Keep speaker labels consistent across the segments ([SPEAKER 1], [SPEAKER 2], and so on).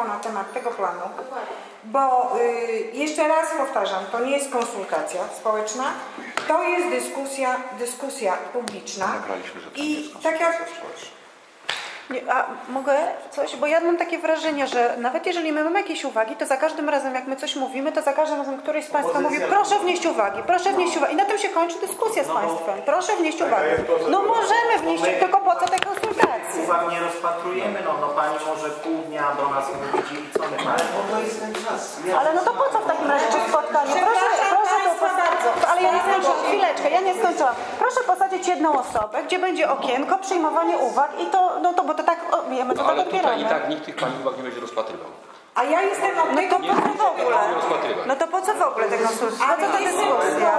[SPEAKER 1] Państwo na temat tego planu, bo y, jeszcze raz powtarzam, to nie jest konsultacja społeczna, to jest dyskusja, dyskusja publiczna i tak jak
[SPEAKER 2] Nie, a mogę coś? Bo ja mam takie wrażenie, że nawet jeżeli my mamy jakieś uwagi, to za każdym razem, jak my coś mówimy, to za każdym razem któryś z Państwa mówi, proszę wnieść uwagi, proszę wnieść uwagi. I na tym się kończy dyskusja z Państwem. Proszę wnieść uwagi. No możemy wnieść, tylko po co te konsultacje?
[SPEAKER 3] Uwag nie rozpatrujemy, no, no pani może pół dnia do nas mówić i co my mamy?
[SPEAKER 2] Ale no to po co w takim razie czy spotkanie? Proszę, proszę to posadzić. Ale ja nie skończyłam, chwileczkę, ja nie skończyłam. Proszę posadzić jedną osobę, gdzie będzie okienko, przyjmowanie uwag i to, no to, bo to tak, o, wiemy, to
[SPEAKER 4] No
[SPEAKER 2] tak
[SPEAKER 4] ale tutaj
[SPEAKER 2] odbieramy.
[SPEAKER 4] i tak nikt tych Pani uwag nie będzie rozpatrywał.
[SPEAKER 1] A ja jestem od
[SPEAKER 2] No
[SPEAKER 1] tego,
[SPEAKER 2] to po co w ogóle? No to po co w ogóle te konsultacje? Po co ta dyskusja?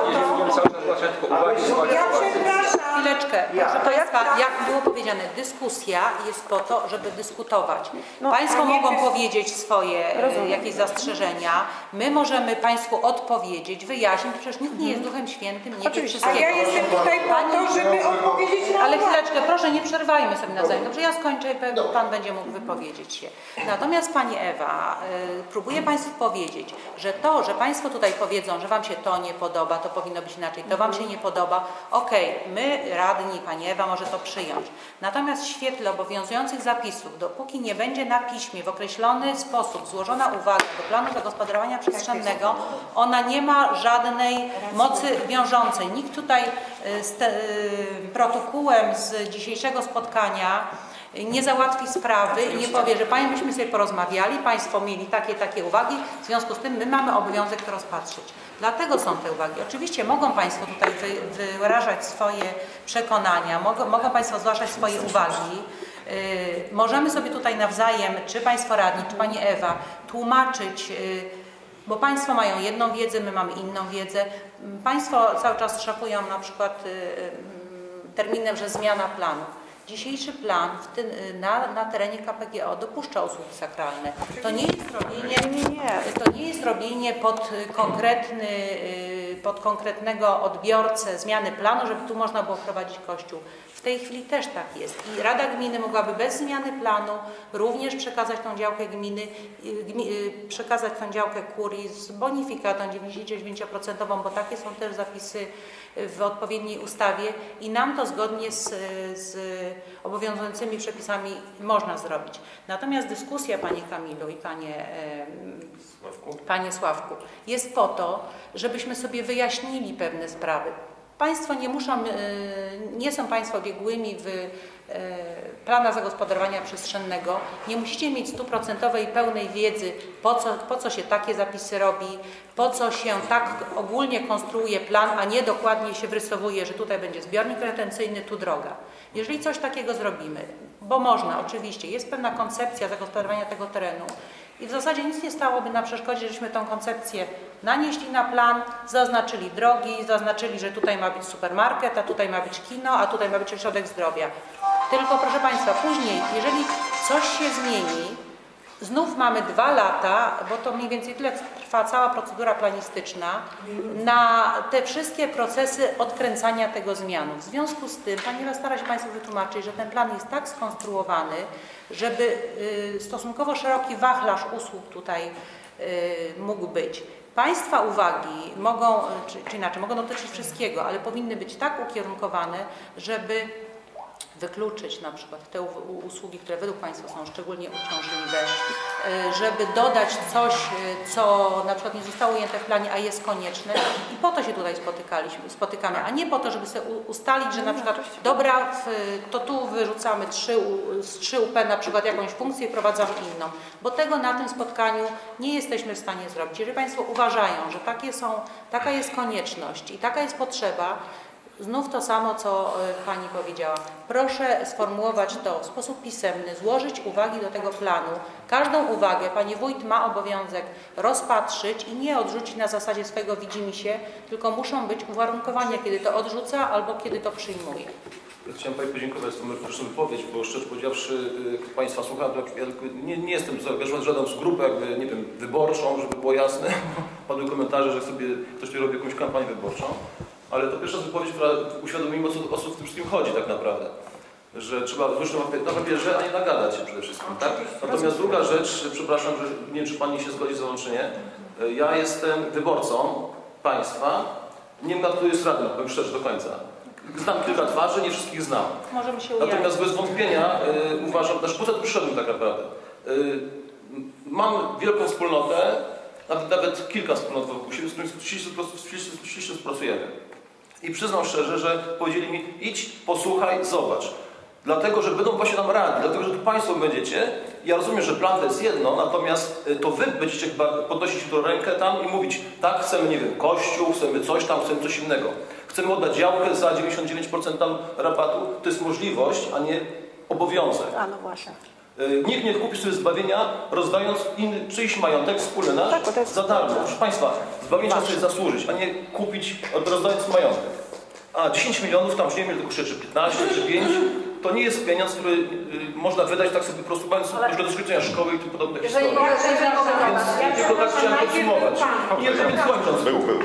[SPEAKER 1] Ja przepraszam.
[SPEAKER 5] Chwileczkę, proszę Państwa, jak było powiedziane, dyskusja jest po to, żeby dyskutować.
[SPEAKER 2] No,
[SPEAKER 5] państwo
[SPEAKER 1] a
[SPEAKER 5] mogą powiedzieć swoje e, jakieś zastrzeżenia, my możemy Państwu odpowiedzieć, wyjaśnić, przecież nikt nie jest Duchem Świętym, nie wie
[SPEAKER 2] Oczywiście.
[SPEAKER 1] A
[SPEAKER 5] wszystkiego.
[SPEAKER 1] ja jestem tutaj po to, żeby odpowiedzieć na
[SPEAKER 5] Ale chwileczkę, proszę, nie przerwajmy sobie nawzajem. Dobrze, ja skończę i Pan będzie mógł wypowiedzieć się. Natomiast Pani Ewa, y, próbuję Państwu powiedzieć, że to, że Państwo tutaj powiedzą, że Wam się to nie podoba, to powinno być inaczej, to Wam się nie podoba, okej, my, radni, Pani Ewa może to przyjąć. Natomiast w świetle obowiązujących zapisów, dopóki nie będzie na piśmie w określony sposób złożona uwaga do planu zagospodarowania przestrzennego, ona nie ma żadnej mocy wiążącej. Nikt tutaj y, z te, y, protokołem z dzisiejszego spotkania nie załatwi sprawy i nie powie, że Pani myśmy sobie porozmawiali, Państwo mieli takie, takie uwagi, w związku z tym my mamy obowiązek to rozpatrzyć. Dlatego są te uwagi. Oczywiście mogą Państwo tutaj wy, wyrażać swoje przekonania, mogą, mogą Państwo zgłaszać swoje uwagi. Yy, możemy sobie tutaj nawzajem, czy Państwo radni, czy Pani Ewa, tłumaczyć yy, bo Państwo mają jedną wiedzę, my mamy inną wiedzę. Państwo cały czas szafują na przykład y, y, terminem, że zmiana planu. Dzisiejszy plan w tym, y, na, na terenie KPGO dopuszcza usługi sakralne. To nie jest robienie, to nie jest robienie pod y, konkretny, y, pod konkretnego odbiorcę zmiany planu, żeby tu można było prowadzić kościół. W tej chwili też tak jest. I Rada Gminy mogłaby bez zmiany planu również przekazać tą działkę gminy, y, gmi, y, przekazać tą działkę kurii z bonifikatą 99%, bo takie są też zapisy w odpowiedniej ustawie i nam to zgodnie z, z obowiązującymi przepisami można zrobić. Natomiast dyskusja Panie Kamilu i Panie em, Panie Sławku, jest po to, żebyśmy sobie wyjaśnili pewne sprawy. Państwo nie muszą, e, nie są Państwo biegłymi w e, plana zagospodarowania przestrzennego. Nie musicie mieć stuprocentowej pełnej wiedzy, po co, po co się takie zapisy robi, po co się tak ogólnie konstruuje plan, a nie dokładnie się wrysowuje, że tutaj będzie zbiornik retencyjny, tu droga. Jeżeli coś takiego zrobimy, bo można, oczywiście, jest pewna koncepcja zagospodarowania tego terenu, i w zasadzie nic nie stałoby na przeszkodzie, żeśmy tą koncepcję nanieśli na plan, zaznaczyli drogi, zaznaczyli, że tutaj ma być supermarket, a tutaj ma być kino, a tutaj ma być ośrodek zdrowia. Tylko proszę Państwa, później, jeżeli coś się zmieni, znów mamy dwa lata, bo to mniej więcej tyle trwa cała procedura planistyczna, na te wszystkie procesy odkręcania tego zmianu. W związku z tym, ponieważ stara się Państwu wytłumaczyć, że ten plan jest tak skonstruowany, żeby y, stosunkowo szeroki wachlarz usług tutaj y, mógł być. Państwa uwagi mogą, czy, czy inaczej, mogą dotyczyć wszystkiego, ale powinny być tak ukierunkowane, żeby wykluczyć na przykład te usługi, które według Państwa są szczególnie uciążliwe, y, żeby dodać coś, y, co na przykład nie zostało ujęte w planie, a jest konieczne. I po to się tutaj spotykaliśmy, spotykamy, a nie po to, żeby sobie ustalić, że na przykład dobra, to tu wyrzucamy trzy, z 3 UP na przykład jakąś funkcję i wprowadzamy inną, bo tego na tym spotkaniu nie jesteśmy w stanie zrobić. Jeżeli Państwo uważają, że takie są, taka jest konieczność i taka jest potrzeba, Znów to samo, co y, Pani powiedziała. Proszę sformułować to w sposób pisemny, złożyć uwagi do tego planu. Każdą uwagę Pani Wójt ma obowiązek rozpatrzyć i nie odrzucić na zasadzie swojego widzimy tylko muszą być uwarunkowania, kiedy to odrzuca albo kiedy to przyjmuje.
[SPEAKER 6] Chciałem Pani podziękować za tą merytoryczną wypowiedź, bo szczerze powiedziawszy, y, Państwa słucham, ja nie, nie jestem zaangażowany w żadną z grupę, jakby, nie wiem, wyborczą, żeby było jasne. Padły komentarze, że sobie ktoś robi jakąś kampanię wyborczą, ale to pierwsza wypowiedź, która uświadomiła, o co, o co w tym wszystkim chodzi tak naprawdę. że trzeba złożyć na papie- na papierze, a nie nagadać się przede wszystkim, tak? Natomiast druga rzecz, przepraszam, że nie wiem, czy Pani się zgodzi ze mną, czy nie. Ja jestem wyborcą państwa, nie wiem, kto jest radny, powiem szczerze do końca. Znam kilka twarzy, nie wszystkich znam.
[SPEAKER 5] Możemy się ujawnić.
[SPEAKER 6] Natomiast bez wątpienia y, uważam, znaczy po co tu przyszedłem tak naprawdę? Y, mam wielką wspólnotę, nawet, nawet kilka wspólnot wokół siebie, z którymi ściśle współpracujemy. I przyznam szczerze, że powiedzieli mi, idź, posłuchaj, zobacz. Dlatego, że będą właśnie nam radni, dlatego, że tu Państwo będziecie. Ja rozumiem, że plan to jest jedno, natomiast y, to Wy będziecie chyba podnosić tu rękę tam i mówić, tak, chcemy, nie wiem, kościół, chcemy coś tam, chcemy coś innego. Chcemy oddać działkę za 99% tam rabatu. To jest możliwość, a nie obowiązek.
[SPEAKER 2] A no właśnie.
[SPEAKER 6] Y, Nikt nie kupi sobie zbawienia, rozdając inny, czyjś majątek wspólny nasz
[SPEAKER 2] Tak, jest-
[SPEAKER 6] za darmo. Proszę Państwa, zbawienie trzeba sobie zasłużyć, a nie kupić, rozdając majątek. A 10 milionów, tam już nie wiem, ile to kosztuje, czy 15, czy 5, to nie jest pieniądz, który y, można wydać tak sobie po prostu mając już do doświadczenia szkoły i tym podobne
[SPEAKER 7] Jeżeli
[SPEAKER 6] historie.
[SPEAKER 7] mogę, jeżeli
[SPEAKER 6] Więc tylko tak chciałem podsumować. Nie, to więc kończąc.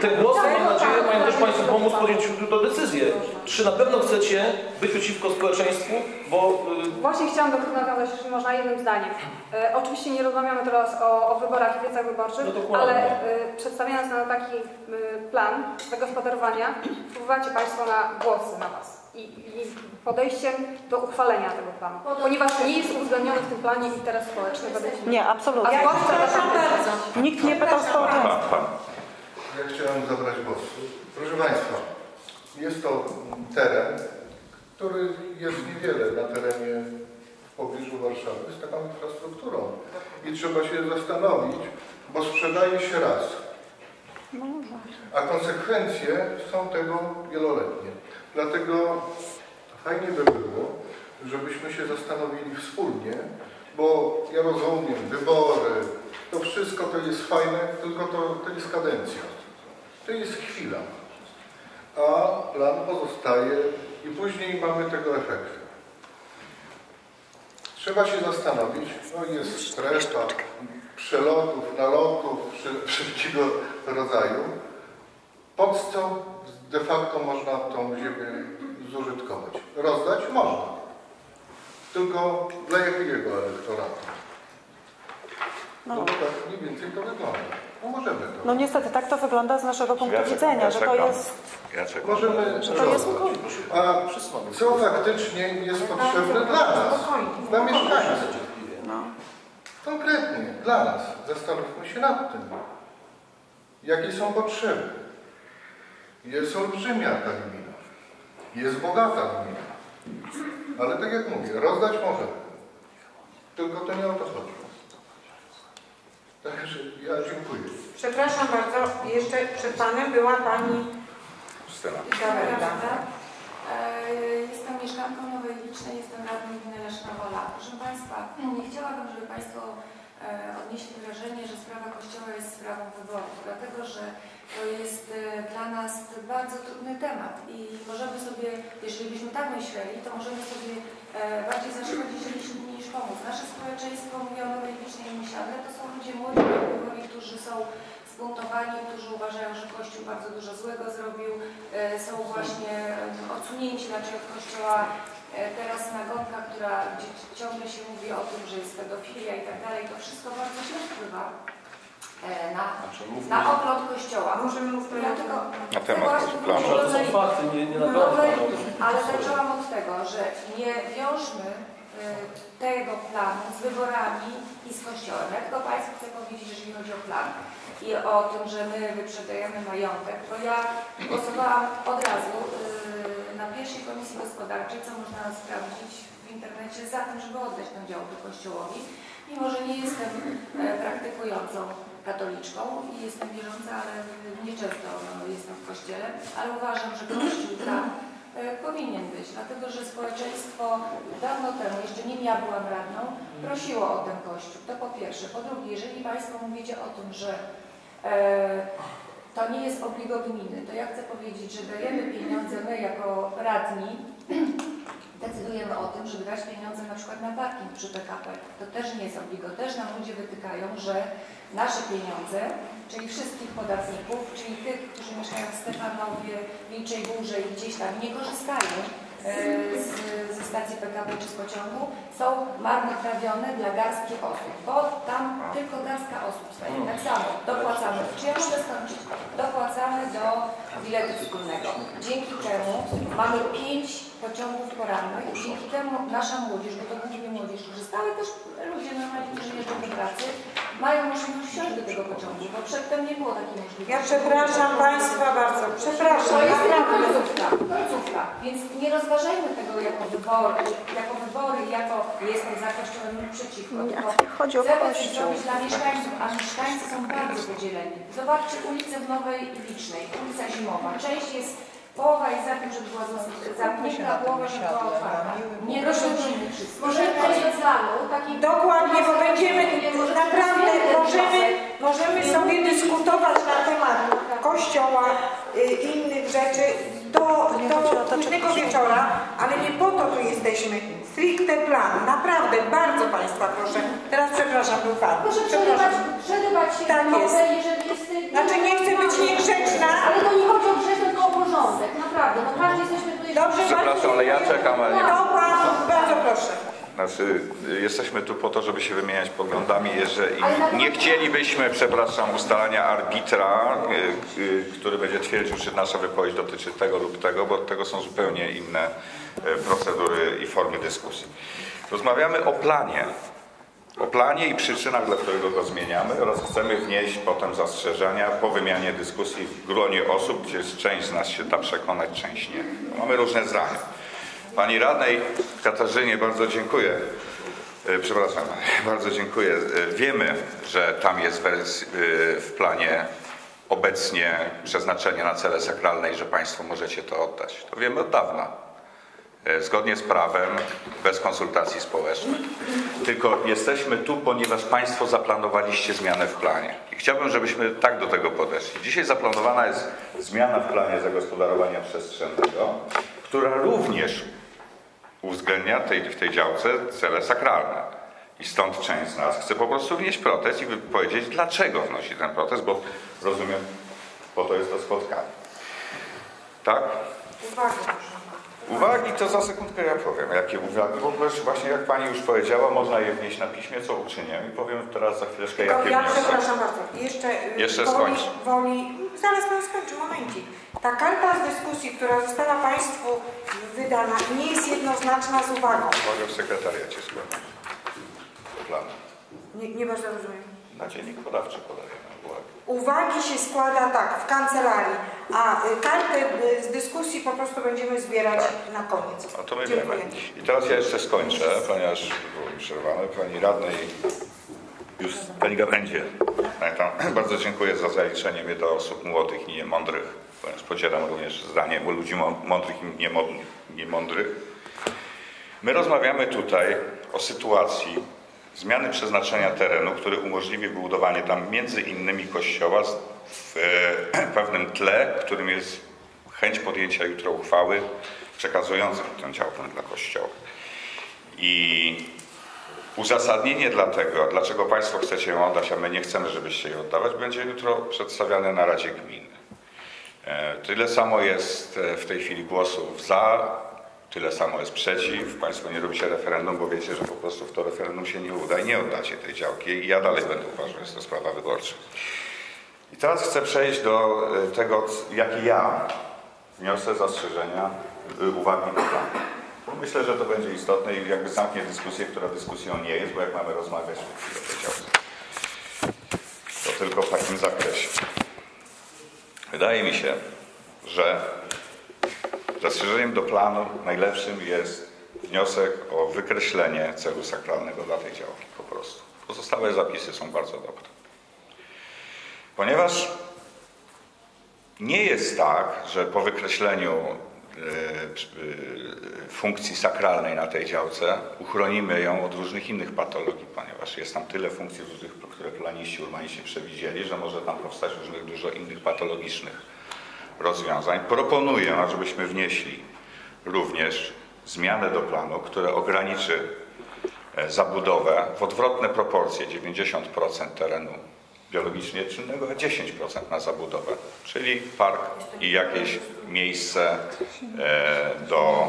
[SPEAKER 6] Te głosy, mam nadzieję, mają też Państwu pomóc podjąć jutro decyzję. Czy na pewno chcecie być przeciwko społeczeństwu, bo y,
[SPEAKER 7] Właśnie chciałam do tego nawiązać, jeśli można, jednym zdaniem. E, oczywiście nie rozmawiamy teraz o, o wyborach i wiecach wyborczych,
[SPEAKER 6] No
[SPEAKER 7] ale e, przedstawiając nam taki e, plan zagospodarowania, wpływacie Państwo na głosy na Was i, i podejściem do uchwalenia tego planu. Ponieważ nie jest uwzględniony w tym planie interes społeczny.
[SPEAKER 2] Nie,
[SPEAKER 7] A
[SPEAKER 2] absolutnie.
[SPEAKER 7] zwłaszcza dla
[SPEAKER 1] Przepraszam bardzo.
[SPEAKER 2] Nikt nie pytał społeczeństwa.
[SPEAKER 8] Ja chciałem zabrać głos. Proszę Państwa, jest to teren, który jest niewiele na terenie w pobliżu Warszawy z taką infrastrukturą. I trzeba się zastanowić, bo sprzedaje się raz. A konsekwencje są tego wieloletnie. Dlatego fajnie by było, żebyśmy się zastanowili wspólnie, bo ja rozumiem, wybory, to wszystko to jest fajne, tylko to, to jest kadencja. To jest chwila. A plan pozostaje i później mamy tego efekty. Trzeba się zastanowić, no jest strefa przelotów, nalotów, wszelkiego rodzaju. Po co de facto można tą ziemię zużytkować? Rozdać można. Tylko dla jakiego elektoratu?
[SPEAKER 2] No.
[SPEAKER 8] No tak mniej więcej to wygląda. No możemy to.
[SPEAKER 2] No niestety tak to wygląda z naszego punktu widzenia, że to jest...
[SPEAKER 8] Możemy
[SPEAKER 2] Że to jest.
[SPEAKER 8] A co faktycznie jest potrzebne dla nas, dla mieszkańców?
[SPEAKER 2] No.
[SPEAKER 8] Konkretnie, dla nas. Zastanówmy się nad tym. Jakie są potrzeby? Jest olbrzymia ta gmina. Jest bogata gmina. Ale tak jak mówię, rozdać możemy. Tylko to nie o to chodzi. Także ja dziękuję.
[SPEAKER 1] Przepraszam bardzo, jeszcze przed Panem była Pani Izabela.
[SPEAKER 9] E, Jestem mieszkanką Nowej Licznej, jestem radną gminy Leszna Wola. Proszę Państwa, nie chciałabym, żeby Państwo e, odnieśli wrażenie, że sprawa Kościoła jest sprawą wyborów, dlatego że to jest e, dla nas bardzo trudny temat i możemy sobie, jeżeli byśmy tak myśleli, to możemy sobie e, bardziej zaszkodzić niż, niż pomóc. Nasze społeczeństwo, mówię o Nowej Licznej Myślane, to są ludzie młodzi, którzy są zbuntowani, którzy uważają, że Kościół bardzo dużo złego zrobił, e, są właśnie odsunięci znaczy od Kościoła. Teraz nagonka, która gdzie ciągle się mówi o tym, że jest pedofilia i tak dalej, to wszystko bardzo źle wpływa na, na ogląd Kościoła.
[SPEAKER 1] Możemy mów
[SPEAKER 9] Ja tylko
[SPEAKER 4] Na temat planu.
[SPEAKER 9] do
[SPEAKER 6] to są fakty, nie, nie
[SPEAKER 9] no,
[SPEAKER 6] nagrody.
[SPEAKER 9] ale, zaczęłam od tego, że nie wiążmy y, tego planu z wyborami i z Kościołem. Ja tylko Państwu chcę powiedzieć, jeżeli chodzi o plan i o tym, że my wyprzedajemy majątek, bo ja głosowałam od razu y, na pierwszej Komisji Gospodarczej, co można sprawdzić w internecie, za tym, żeby oddać tę działkę Kościołowi, mimo że nie jestem e, praktykującą katoliczką i jestem wierząca, ale nieczęsto no, jestem w kościele, ale uważam, że Kościół tam e, powinien być, dlatego że społeczeństwo dawno temu, jeszcze nim ja byłam radną, prosiło o ten Kościół. To po pierwsze. Po drugie, jeżeli Państwo mówicie o tym, że e, to nie jest obligo gminy, to ja chcę powiedzieć, że dajemy pieniądze my jako radni, decydujemy o tym, żeby dać pieniądze na przykład na parking przy PKP. To też nie jest obligo. Też nam ludzie wytykają, że nasze pieniądze, czyli wszystkich podatników, czyli tych, którzy mieszkają w Stefanowie, Wilczej Górze i gdzieś tam nie korzystają e, z, ze stacji PKP czy z pociągu są marnotrawione dla garstki osób, bo tam tylko garstka osób staje. Tak samo dopłacamy, czy ja mogę skończyć? Dopłacamy do biletu wspólnego. Dzięki temu mamy pięć pociągów porannych i dzięki temu nasza młodzież, bo to głównie młodzież korzysta, ale też ludzie normalni, którzy jeżdżą do pracy, mają możliwość wsiąść do tego pociągu, bo przedtem nie było takiej możliwości.
[SPEAKER 1] Ja przepraszam Państwa bardzo, przepraszam.
[SPEAKER 9] To jest końcówka, końcówka. Więc nie rozważajmy tego jako wybory, jako wybory, jako jestem za kościołem lub przeciwko.
[SPEAKER 2] Nie, chodzi o
[SPEAKER 9] chcemy coś
[SPEAKER 2] Kościół.
[SPEAKER 9] zrobić dla mieszkańców, a mieszkańcy są bardzo podzieleni. Zobaczcie ulicę w Nowej Licznej, ulica Zimowa. Część jest, połowa jest za tym, żeby była zamknięta, a połowa, żeby była otwarta. Nie rozwiązujemy wszystko.
[SPEAKER 7] Może przejść z planu, taki
[SPEAKER 1] Dokładnie, bo będziemy naprawdę, możemy, możemy sobie dyskutować na temat kościoła y, innych rzeczy do, do późnego wieczora, ale nie po to tu jesteśmy. Stricte plan, naprawdę, bardzo Państwa proszę. Teraz przepraszam, był Pan.
[SPEAKER 7] Proszę przerywać, przerywać się
[SPEAKER 1] Tak jest.
[SPEAKER 7] jeżeli jest...
[SPEAKER 1] Znaczy nie chcę być niegrzeczna.
[SPEAKER 7] Ale to nie chodzi o porządek, naprawdę. No każdy jesteśmy tutaj...
[SPEAKER 1] Dobrze,
[SPEAKER 4] Przepraszam, ale ja czekam, ale nie.
[SPEAKER 1] To Pan, bardzo proszę.
[SPEAKER 4] Znaczy, y, jesteśmy tu po to, żeby się wymieniać poglądami. Jeżeli nie chcielibyśmy, przepraszam, ustalania arbitra, y, y, który będzie twierdził, czy nasza wypowiedź dotyczy tego lub tego, bo od tego są zupełnie inne procedury i formy dyskusji. Rozmawiamy o planie. O planie i przyczynach, dla którego go zmieniamy oraz chcemy wnieść potem zastrzeżenia po wymianie dyskusji w gronie osób, gdzie część z nas się da przekonać, część nie. Mamy różne zdania. Pani radnej Katarzynie bardzo dziękuję. E, Przepraszam, bardzo dziękuję. E, Wiemy, że tam jest e, w planie obecnie przeznaczenie na cele sakralne i że Państwo możecie to oddać. To wiemy od dawna. E, Zgodnie z prawem, bez konsultacji społecznych. Tylko jesteśmy tu, ponieważ Państwo zaplanowaliście zmianę w planie. I chciałbym, żebyśmy tak do tego podeszli. Dzisiaj zaplanowana jest zmiana w planie zagospodarowania przestrzennego, która również uwzględnia tej, w tej działce cele sakralne. I stąd część z nas chce po prostu wnieść protest i powiedzieć, dlaczego wnosi ten protest, bo rozumiem, po to jest to spotkanie. Tak?
[SPEAKER 1] Uwaga proszę.
[SPEAKER 4] Uwagi to za sekundkę ja powiem. Jakie uwagi? W ogóle właśnie jak Pani już powiedziała, można je wnieść na piśmie, co uczynię. I powiem teraz za chwileczkę,
[SPEAKER 1] Tylko
[SPEAKER 4] jakie
[SPEAKER 1] ja
[SPEAKER 4] wniosek.
[SPEAKER 1] przepraszam bardzo. Jeszcze, y,
[SPEAKER 4] Jeszcze
[SPEAKER 1] woli,
[SPEAKER 4] skończę.
[SPEAKER 1] woli, zaraz Pan skończy, momencik. Ta karta z dyskusji, która została Państwu wydana, nie jest jednoznaczna z uwagą.
[SPEAKER 4] Mogę w sekretariacie składać. Plan.
[SPEAKER 1] Nie, nie bardzo rozumiem.
[SPEAKER 4] Na dziennik podawczy podaję uwagi.
[SPEAKER 1] Się składa tak, w kancelarii, a y, kartę y, z dyskusji po prostu będziemy zbierać na koniec.
[SPEAKER 4] A to my
[SPEAKER 1] Dziękuję.
[SPEAKER 4] wiemy. I teraz ja jeszcze skończę, ponieważ było mi przerwane. Pani radnej, już Pani Gawędzie, pamiętam, bardzo dziękuję za zaliczenie mnie do osób młodych i niemądrych, ponieważ podzielam również zdanie ludzi mą- mądrych i niemąd- niemądrych. My rozmawiamy tutaj o sytuacji zmiany przeznaczenia terenu, który umożliwi budowanie tam między innymi kościoła w e, pewnym tle, którym jest chęć podjęcia jutro uchwały przekazującej tę działkę dla kościoła. I uzasadnienie dla tego, dlaczego Państwo chcecie ją oddać, a my nie chcemy, żebyście jej oddawać, będzie jutro przedstawiane na Radzie Gminy. E, Tyle samo jest e, w tej chwili głosów za, tyle samo jest przeciw. Państwo nie robicie referendum, bo wiecie, że po prostu w to referendum się nie uda i nie oddacie tej działki. I ja dalej będę uważał, że jest to sprawa wyborcza. I teraz chcę przejść do e, tego, jakie ja wniosę zastrzeżenia, y, uwagi na plan. Bo Myślę, że to będzie istotne i jakby zamknie dyskusję, która dyskusją nie jest, bo jak mamy rozmawiać. To tylko w takim zakresie. Wydaje mi się, że zastrzeżeniem do planu najlepszym jest wniosek o wykreślenie celu sakralnego dla tej działki po prostu. Pozostałe zapisy są bardzo dobre. Ponieważ nie jest tak, że po wykreśleniu e, e, funkcji sakralnej na tej działce uchronimy ją od różnych innych patologii, ponieważ jest tam tyle funkcji różnych, które planiści, urbaniści przewidzieli, że może tam powstać różnych dużo innych patologicznych rozwiązań. Proponuję, ażebyśmy wnieśli również zmianę do planu, która ograniczy e, zabudowę w odwrotne proporcje 90% terenu biologicznie czynnego, a 10% na zabudowę, czyli park i jakieś miejsce e, do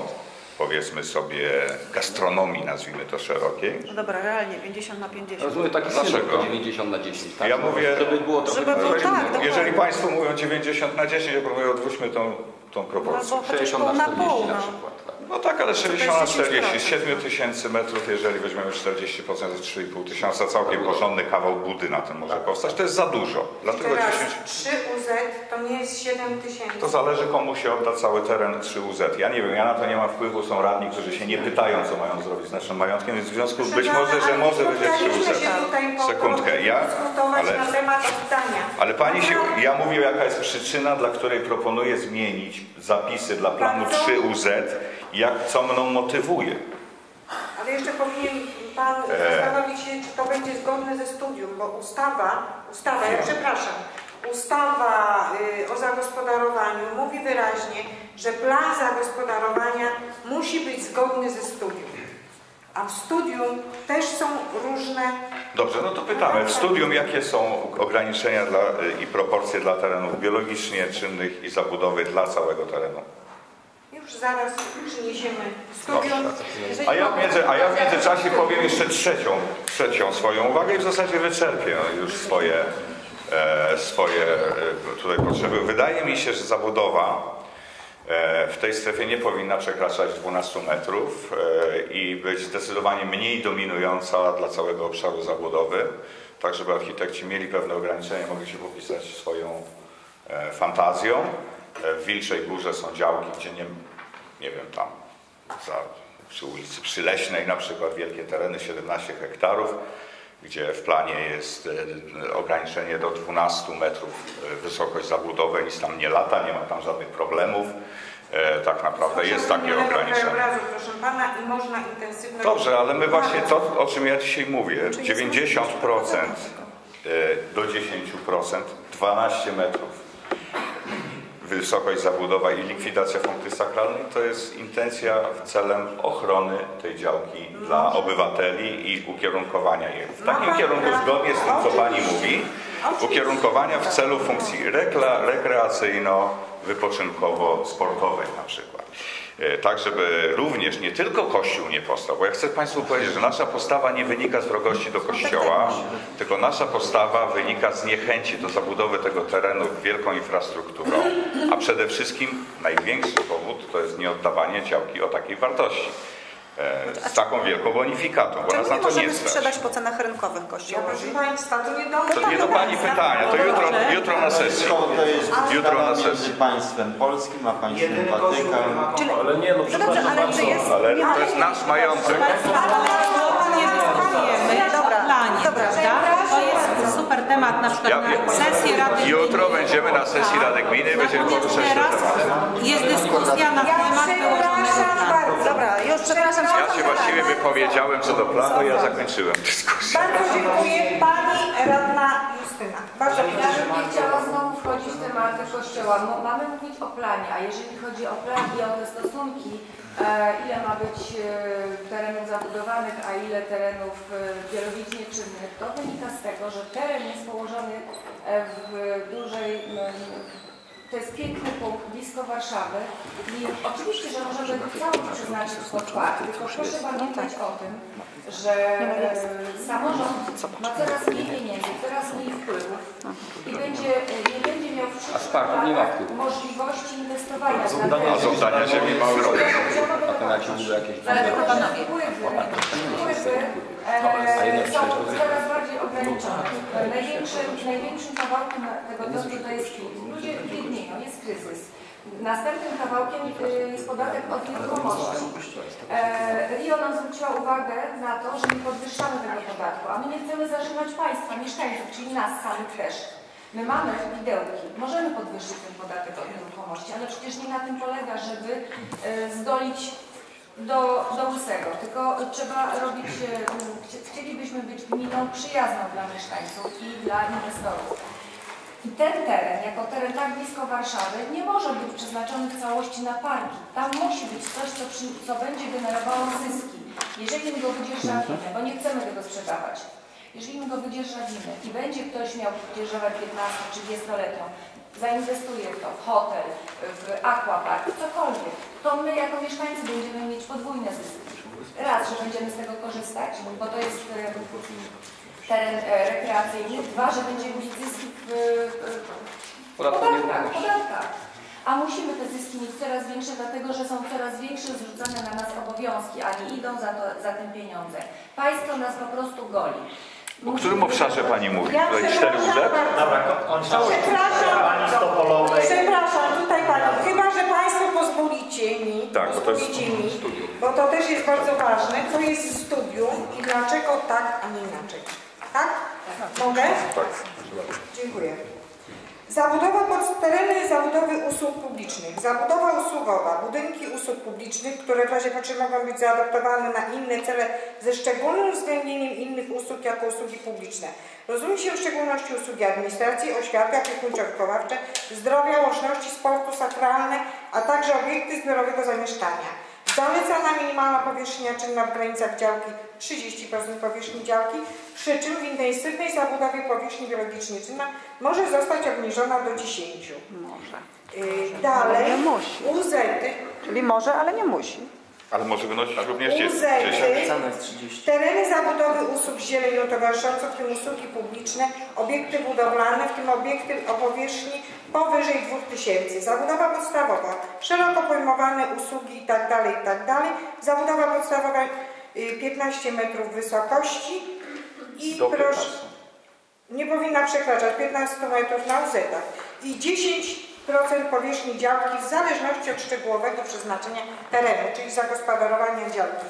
[SPEAKER 4] powiedzmy sobie gastronomii, nazwijmy to szerokiej.
[SPEAKER 2] No dobra, realnie 50 na 50.
[SPEAKER 10] Rozumiem taki
[SPEAKER 4] Dlaczego?
[SPEAKER 10] symbol 90 na 10. Tak?
[SPEAKER 4] Ja mówię-
[SPEAKER 10] Żeby było
[SPEAKER 2] Żeby było tak, dokładnie.
[SPEAKER 4] Jeżeli Państwo mówią 90 na 10, ja proponuję odwróćmy tą, tą proporcję.
[SPEAKER 2] Albo chociaż
[SPEAKER 10] 60
[SPEAKER 2] pół
[SPEAKER 10] na
[SPEAKER 2] na
[SPEAKER 10] 40
[SPEAKER 2] pół.
[SPEAKER 10] na
[SPEAKER 2] No.
[SPEAKER 10] przykład. Tak.
[SPEAKER 4] No tak, ale 60 na 40,
[SPEAKER 2] 10%.
[SPEAKER 4] 7 tysięcy metrów, jeżeli weźmiemy 40% to 3,5 tysiąca, całkiem porządny kawał budy na tym może powstać. To jest za dużo. Dlatego
[SPEAKER 1] Teraz
[SPEAKER 4] 10,
[SPEAKER 1] 3 UZ to nie jest 7 tysięcy.
[SPEAKER 4] to zależy komu się odda cały teren 3 UZ. Ja nie wiem, ja na to nie mam wpływu, są radni, którzy się nie pytają, co mają zrobić z naszym majątkiem, więc w związku być
[SPEAKER 1] Proszę
[SPEAKER 4] może, że może będzie 3
[SPEAKER 1] spotkaliśmy
[SPEAKER 4] UZ. Sekundkę, ja, ale,
[SPEAKER 1] na temat oddania.
[SPEAKER 4] ale pani się, ja mówię jaka jest przyczyna, dla której proponuję zmienić zapisy dla planu
[SPEAKER 1] Bardzo.
[SPEAKER 4] 3 UZ, jak co mną motywuje.
[SPEAKER 1] Ale jeszcze powinien Pan
[SPEAKER 4] E.
[SPEAKER 1] zastanowić się, czy to będzie zgodne ze studium, bo ustawa, ustawa, ja przepraszam, ustawa y, o zagospodarowaniu mówi wyraźnie, że plan zagospodarowania musi być zgodny ze studium. A w studium też są różne
[SPEAKER 4] Dobrze, no to pytamy. W studium jakie są ograniczenia dla, i proporcje dla terenów biologicznie czynnych i zabudowy dla całego terenu?
[SPEAKER 1] Już zaraz przyniesiemy studium.
[SPEAKER 4] A ja, między, a ja w międzyczasie powiem jeszcze trzecią, trzecią swoją uwagę i w zasadzie wyczerpię już swoje, e, swoje e, tutaj potrzeby. Wydaje mi się, że zabudowa w tej strefie nie powinna przekraczać 12 metrów e, i być zdecydowanie mniej dominująca dla całego obszaru zabudowy, tak żeby architekci mieli pewne ograniczenia, mogli się popisać swoją e, fantazją. E, W Wilczej Górze są działki, gdzie nie, nie wiem, tam za, przy ulicy Przyleśnej na przykład wielkie tereny, 17 hektarów, gdzie w planie jest e, ograniczenie do 12 metrów e, wysokość zabudowy, nic tam nie lata, nie ma tam żadnych problemów. E, Tak naprawdę jest takie ograniczenie.
[SPEAKER 1] krajobrazu, proszę pana, i można intensywność...
[SPEAKER 4] Dobrze, ale my właśnie to, o czym ja dzisiaj mówię, 90% e, do 10%, 12 metrów wysokość zabudowa i likwidacja funkcji sakralnej to jest intencja celem ochrony tej działki dla obywateli i ukierunkowania jej. W takim kierunku, zgodnie z tym, co Pani mówi, ukierunkowania w celu funkcji rekla, rekreacyjno-wypoczynkowo-sportowej na przykład. E, Tak, żeby również nie tylko Kościół nie powstał, bo ja chcę Państwu powiedzieć, że nasza postawa nie wynika z wrogości do Kościoła, tylko nasza postawa wynika z niechęci do zabudowy tego terenu wielką infrastrukturą, a przede wszystkim największy powód to jest nieoddawanie działki o takiej wartości, z taką wielką bonifikatą, bo nas na to nie
[SPEAKER 2] możemy
[SPEAKER 4] stać.
[SPEAKER 2] sprzedać po cenach rynkowych
[SPEAKER 1] Ja,
[SPEAKER 2] kościołowi?
[SPEAKER 1] proszę Państwa, to nie do.
[SPEAKER 4] To nie do Pani pytania, to jutro, jutro na sesji.
[SPEAKER 11] To jest
[SPEAKER 4] Jutro na sesji.
[SPEAKER 11] państwem polskim a państwem Watykan.
[SPEAKER 3] kontrolę.
[SPEAKER 6] Ale nie, no
[SPEAKER 2] No dobrze,
[SPEAKER 6] przepraszam
[SPEAKER 2] ale czy jest...
[SPEAKER 4] Ale to jest nasz majątek.
[SPEAKER 5] nie dostaniemy
[SPEAKER 2] Dobra, dobra.
[SPEAKER 5] prawda? Super temat na przykład
[SPEAKER 4] Ja-
[SPEAKER 5] na sesji Rady Gminy.
[SPEAKER 4] Jutro będziemy na sesji Rady Gminy i będziemy poruszać te
[SPEAKER 5] teraz jest dyskusja na
[SPEAKER 1] Ja
[SPEAKER 5] temat wyłożonego planu.
[SPEAKER 2] Dobra, już przepraszam.
[SPEAKER 4] Ja się właściwie wypowiedziałem co do planu, ja zakończyłem dyskusję.
[SPEAKER 1] Bardzo dziękuję Pani Radna Justyna. Bardzo
[SPEAKER 9] Ja bym nie chciała znowu wchodzić w tematy kościoła. Mamy mówić o planie, a jeżeli chodzi o plan i o te stosunki, e, ile ma być e, terenów zabudowanych, a ile terenów e, biologicznie czynnych, to wynika z tego, że teren jest położony w dużej to jest piękny punkt, blisko Warszawy i oczywiście, że możemy całość przeznaczyć pod park, tylko proszę pamiętać o tym, że e, samorząd ma coraz mniej pieniędzy, coraz mniej wpływów i będzie, e, nie będzie miał w
[SPEAKER 10] A parku nie ma wpływu.
[SPEAKER 9] możliwości inwestowania w
[SPEAKER 6] żądania-
[SPEAKER 4] A żądania ziemi mały rok.
[SPEAKER 10] A ten jakiś był jakieś
[SPEAKER 9] Dlatego,
[SPEAKER 5] Panowie.
[SPEAKER 9] wpływy, e, są coraz bardziej ograniczone. E, Największym, największym kawałkiem tego tortu to jest. Ludzie biednieją, jest kryzys. Następnym kawałkiem y, jest podatek od nieruchomości. E, Rio nam zwróciła uwagę na to, że nie podwyższamy tego podatku, a my nie chcemy zażynać państwa, mieszkańców, czyli nas samych też. My mamy widełki, możemy podwyższyć ten podatek od nieruchomości, ale przecież nie na tym polega, żeby e, zdolić do, do łysego, tylko trzeba robić, e, chci- chcielibyśmy być gminą przyjazną dla mieszkańców i dla inwestorów. I ten teren, jako teren tak blisko Warszawy, nie może być przeznaczony w całości na parki. Tam musi być coś, co, przy, co będzie generowało zyski. Jeżeli my go wydzierżawimy, bo nie chcemy tego sprzedawać. Jeżeli my go wydzierżawimy i będzie ktoś miał dzierżawę 15-30-letnią, zainwestuje w to, w hotel, w aquapark, cokolwiek, to my jako mieszkańcy będziemy mieć podwójne zyski. Raz, że będziemy z tego korzystać, bo to jest teren e, rekreacyjny. Dwa, że będziemy mieć zyski w, w podatkach, podatkach. A musimy te zyski mieć coraz większe, dlatego że są coraz większe zrzucane na nas obowiązki, a nie idą za, to, za tym pieniądze. Państwo nas po prostu goli.
[SPEAKER 4] O którym obszarze Pani mówi?
[SPEAKER 1] Ja
[SPEAKER 4] Tutaj cztery
[SPEAKER 1] bardzo.
[SPEAKER 3] Dobra, kończę.
[SPEAKER 1] Przepraszam.
[SPEAKER 3] Pani Stopolowej.
[SPEAKER 1] Przepraszam, tutaj Pani, chyba że Państwo pozwolicie mi,
[SPEAKER 4] Tak, bo to jest
[SPEAKER 1] pozwolicie mi,
[SPEAKER 4] studium.
[SPEAKER 1] bo to też jest bardzo ważne, co jest studium i dlaczego tak, a nie inaczej. Tak? Mogę?
[SPEAKER 4] Tak.
[SPEAKER 1] Dziękuję. Zabudowa pod tereny zabudowy usług publicznych. Zabudowa usługowa, budynki usług publicznych, które w razie potrzeby mogą być zaadaptowane na inne cele ze szczególnym uwzględnieniem innych usług jako usługi publiczne. Rozumie się w szczególności usługi administracji, oświaty, opiekuńczo-wychowawcze, zdrowia, łączności, sportu, sakralne, a także obiekty zbiorowego zamieszkania. Zalecana minimalna powierzchnia czynna w granicach działki 30% powierzchni działki, przy czym w intensywnej zabudowie powierzchni biologicznie czynna może zostać obniżona do 10.
[SPEAKER 2] Może.
[SPEAKER 1] Yy, dalej,
[SPEAKER 2] nie musi.
[SPEAKER 1] UZ,
[SPEAKER 2] Czyli może, ale nie musi.
[SPEAKER 4] Ale może wynosić również 10.
[SPEAKER 1] UZ,
[SPEAKER 3] Cena jest 30.
[SPEAKER 1] tereny zabudowy usług z zielenią towarzyszącą, w tym usługi publiczne, obiekty budowlane, w tym obiekty o powierzchni powyżej 2000. Zabudowa podstawowa, szeroko pojmowane usługi itd., itd. Zabudowa podstawowa y, 15 metrów wysokości i
[SPEAKER 4] Do
[SPEAKER 1] proszę,
[SPEAKER 4] 15.
[SPEAKER 1] nie powinna przekraczać 15 metrów na UZ i 10% powierzchni działki w zależności od szczegółowego przeznaczenia terenu, czyli zagospodarowania działki.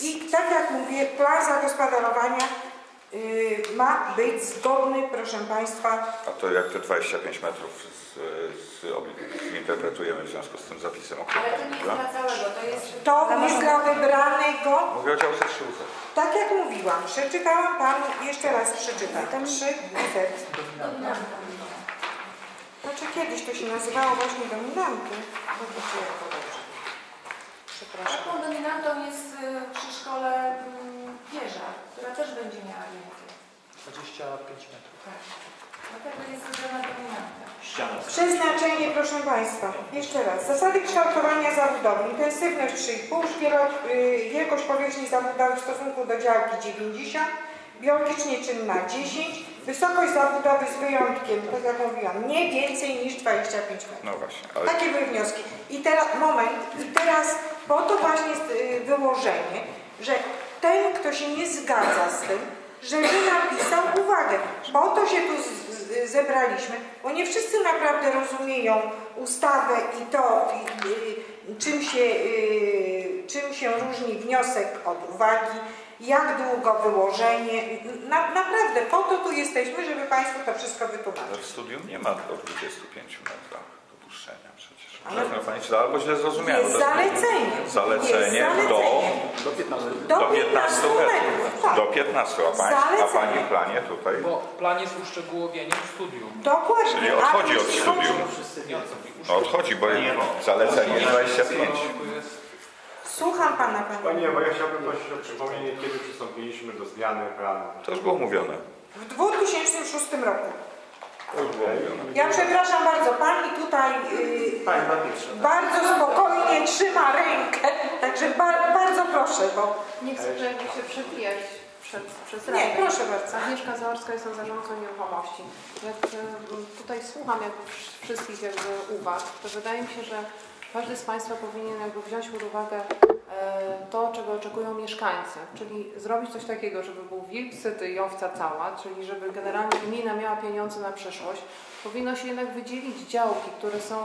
[SPEAKER 1] I tak jak mówię, plan zagospodarowania y, ma być zgodny, proszę Państwa,
[SPEAKER 4] A to jak te 25 metrów z, z, interpretujemy w związku z tym zapisem?
[SPEAKER 9] Ale to nie jest dla całego, to jest...
[SPEAKER 1] to jest dla wybranego,
[SPEAKER 4] Mówię o działce 3 łóżek.
[SPEAKER 1] tak jak mówiłam, przeczytałam Panu, jeszcze raz przeczytam, 3 Znaczy kiedyś to się nazywało właśnie dominanty. Przepraszam.
[SPEAKER 9] Taką dominantą jest y, przy szkole mm, wieża, która też będzie miała więcej.
[SPEAKER 3] 25 metrów.
[SPEAKER 9] Tak.
[SPEAKER 1] Przeznaczenie, proszę Państwa, jeszcze raz. Zasady kształtowania zabudowy. Intensywność 3,5, szkielot, y, wielkość powierzchni zabudowy w stosunku do działki 90, biologicznie czynna 10, wysokość zabudowy z wyjątkiem, tak jak mówiłam, nie więcej niż 25 metrów.
[SPEAKER 4] No właśnie, ale
[SPEAKER 1] Takie były wnioski. I teraz, moment, i teraz po to właśnie jest y, wyłożenie, że ten, kto się nie zgadza z tym, żeby napisał uwagę. Po to się tu z, z, zebraliśmy, bo nie wszyscy naprawdę rozumieją ustawę i to, i, y, czym, się, y, czym się różni wniosek od uwagi, jak długo wyłożenie. Na, naprawdę po to tu jesteśmy, żeby Państwu to wszystko wytłumaczyć.
[SPEAKER 4] ale w studium nie ma do 25 metrach dopuszczenia przecież.
[SPEAKER 1] Ale-
[SPEAKER 4] Pani czytała, albo źle zrozumiałem.
[SPEAKER 1] Jest zalecenie.
[SPEAKER 4] Zalecenie
[SPEAKER 1] Jest
[SPEAKER 4] do,
[SPEAKER 1] zalecenie.
[SPEAKER 10] Do 15.
[SPEAKER 1] Do
[SPEAKER 4] do 15 metrów.
[SPEAKER 1] tak.
[SPEAKER 4] Do 15, a Pani, a pani w planie tutaj,
[SPEAKER 12] Bo plan jest uszczegółowieniem studium.
[SPEAKER 1] Dokładnie.
[SPEAKER 4] czyli odchodzi od studium.
[SPEAKER 12] Nie odchodzi.
[SPEAKER 4] No odchodzi, bo zalecenie 25.
[SPEAKER 1] Słucham pana, panie.
[SPEAKER 13] Panie, bo ja chciałbym prosić o przypomnienie, kiedy przystąpiliśmy do zmiany planu.
[SPEAKER 4] To już było mówione.
[SPEAKER 1] W 2006 roku.
[SPEAKER 4] To już było mówione.
[SPEAKER 1] Ja przepraszam bardzo, pani tutaj yy,
[SPEAKER 13] Batytrze.
[SPEAKER 1] bardzo spokojnie trzyma rękę, także ba bardzo proszę, bo
[SPEAKER 14] Nie chcę jakby się przebijać przed, przez
[SPEAKER 1] Nie,
[SPEAKER 14] Radę.
[SPEAKER 1] proszę bardzo.
[SPEAKER 14] Agnieszka Zaorska, jestem zarządcą nieruchomości. Jak e, tutaj słucham wsz- wszystkich jakby uwag, to wydaje mi się, że każdy z Państwa powinien jakby wziąć pod uwagę to, czego oczekują mieszkańcy, czyli zrobić coś takiego, żeby był wilk syty i owca cała, czyli żeby generalnie gmina miała pieniądze na przyszłość, powinno się jednak wydzielić działki, które są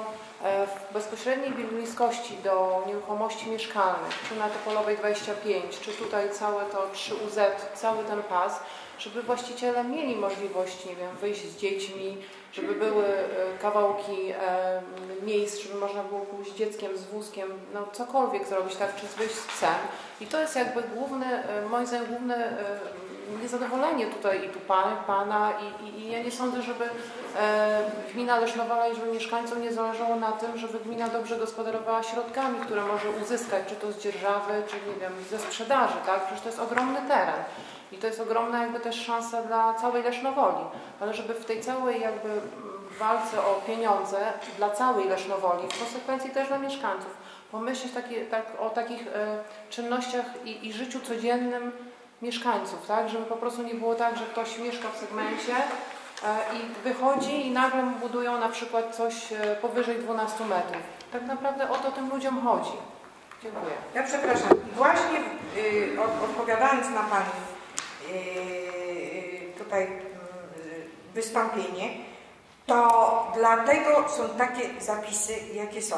[SPEAKER 14] e, w bezpośredniej bliskości do nieruchomości mieszkalnych, czy na Topolowej 25, czy tutaj całe to 3UZ, cały ten pas, żeby właściciele mieli możliwość, nie wiem, wyjść z dziećmi, żeby były e, kawałki e, miejsc, żeby można było pójść z dzieckiem, z wózkiem, no cokolwiek zrobić, tak, czy wyjść z psem. I to jest jakby główny, e, moim zdaniem główny e, niezadowolenie tutaj i tu pan, pana i, i, i ja nie sądzę, żeby gmina Lesznowala i żeby mieszkańcom nie zależało na tym, żeby gmina dobrze gospodarowała środkami, które może uzyskać, czy to z dzierżawy, czy nie wiem, ze sprzedaży, tak? Przecież to jest ogromny teren. I to jest ogromna jakby też szansa dla całej Lesznowoli. Ale żeby w tej całej jakby walce o pieniądze dla całej Lesznowoli, w konsekwencji też dla mieszkańców, pomyśleć takie, tak, o takich e, czynnościach i, i życiu codziennym mieszkańców, tak? Żeby po prostu nie było tak, że ktoś mieszka w segmencie e, i wychodzi i nagle budują na przykład coś e, powyżej 12 metrów. Tak naprawdę o to tym ludziom chodzi. Dziękuję.
[SPEAKER 1] Ja przepraszam. Właśnie y, od, odpowiadając na Pani y, tutaj y, wystąpienie, to dlatego są takie zapisy, jakie są.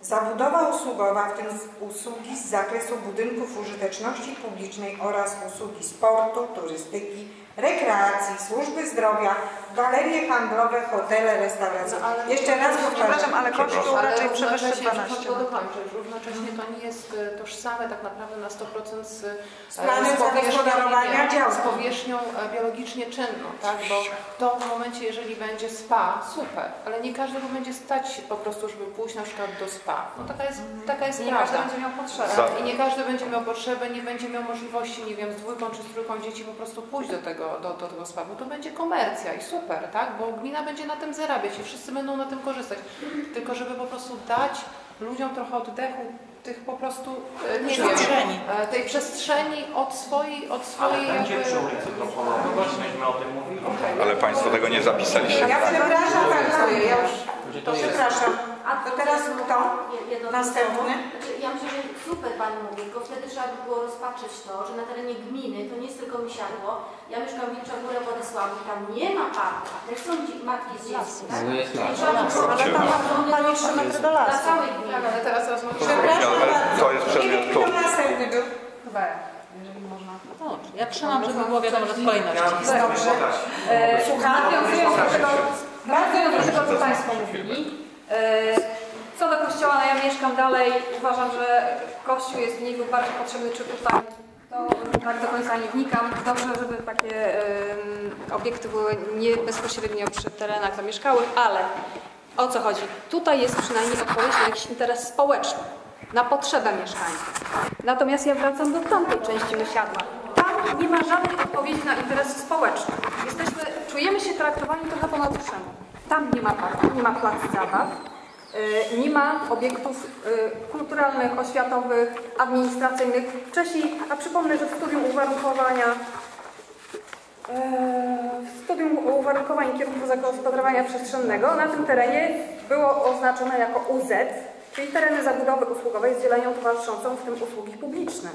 [SPEAKER 1] Zabudowa usługowa, w tym usługi z zakresu budynków użyteczności publicznej oraz usługi sportu, turystyki, rekreacji, służby zdrowia, galerie handlowe, hotele, restauracje. Jeszcze raz powtarzam.
[SPEAKER 2] Przepraszam, ale
[SPEAKER 14] Ale
[SPEAKER 2] raczej przewyższy
[SPEAKER 14] równocześnie,
[SPEAKER 2] 12
[SPEAKER 14] przepraszam, to dokończę, że równocześnie to nie jest e, tożsame tak naprawdę na 100% z, e,
[SPEAKER 1] Z planem
[SPEAKER 14] powierzchnią,
[SPEAKER 1] zagospodarowania działki.
[SPEAKER 14] z powierzchnią e, biologicznie czynną, tak? Bo to w momencie, jeżeli będzie spa, super, ale nie każdego będzie stać po prostu, żeby pójść na przykład do spa. No taka jest, taka jest
[SPEAKER 7] Nie
[SPEAKER 14] prawda.
[SPEAKER 7] każdy będzie miał potrzebę.
[SPEAKER 4] Za-
[SPEAKER 14] I nie każdy będzie miał potrzebę, nie będzie miał możliwości, nie wiem, z dwójką czy z trójką dzieci po prostu pójść do tego, do, do tego spa, bo to będzie komercja i super, tak? Bo gmina będzie na tym zarabiać i wszyscy będą na tym korzystać. Tylko żeby po prostu dać ludziom trochę oddechu, tych po prostu, e, nie
[SPEAKER 5] Przestrzeni.
[SPEAKER 14] wiem, e, tej przestrzeni od swojej, od
[SPEAKER 3] Ale
[SPEAKER 14] swojej
[SPEAKER 3] będzie
[SPEAKER 14] jakby...
[SPEAKER 3] przy ulicy Proponowej, myśmy o tym mówili.
[SPEAKER 4] Ale Państwo tego nie zapisaliście.
[SPEAKER 1] Ja przepraszam bardzo.
[SPEAKER 14] Ja już
[SPEAKER 1] To przepraszam. To teraz kto? Następny.
[SPEAKER 15] Ja myślę, że super Pani mówi, tylko wtedy trzeba by było rozpatrzeć to, że na terenie gminy to nie jest tylko Misiadło. Ja mieszkam w Wilcza Górę Władysławu, tam nie ma parku, a też są matki z dziećmi. Tak?
[SPEAKER 10] No jest tak.
[SPEAKER 15] było
[SPEAKER 2] Ale tam ma Pani 3 metry do
[SPEAKER 15] dla
[SPEAKER 2] lasu.
[SPEAKER 15] całej gminy.
[SPEAKER 14] Ale teraz rozmawiamy.
[SPEAKER 1] Przepraszam
[SPEAKER 4] Ale
[SPEAKER 1] bardzo.
[SPEAKER 4] to jest przedmiot
[SPEAKER 1] I
[SPEAKER 4] tu.
[SPEAKER 1] był?
[SPEAKER 7] Chyba można.
[SPEAKER 5] Dobrze, ja trzymam, żeby było wiadomo, że w kolejności.
[SPEAKER 1] Dobrze.
[SPEAKER 7] E,
[SPEAKER 1] Słucham?
[SPEAKER 7] Nawiązując do tego, co Państwo mówili. Co do kościoła, no ja mieszkam dalej. Uważam, że kościół jest mniej lub bardziej potrzebny, czy tutaj. To tak do końca nie wnikam. Dobrze, żeby takie obiekty były nie bezpośrednio przy terenach zamieszkałych, ale o co chodzi? Tutaj jest przynajmniej odpowiedź na jakiś interes społeczny, na potrzebę mieszkańców. Natomiast ja wracam do tamtej części Mysiadła. Tam nie ma żadnej odpowiedzi na interesy społeczne. Jesteśmy, czujemy się traktowani trochę po macoszemu. Tam nie ma parku, nie ma plac zabaw, nie ma obiektów y, kulturalnych, oświatowych, administracyjnych. Wcześniej, a przypomnę, że w studium uwarunkowania w studium uwarunkowań kierunku zagospodarowania przestrzennego na tym terenie było oznaczone jako UZ, czyli tereny zabudowy usługowej z dzielenią towarzyszącą, w tym usługi publiczne.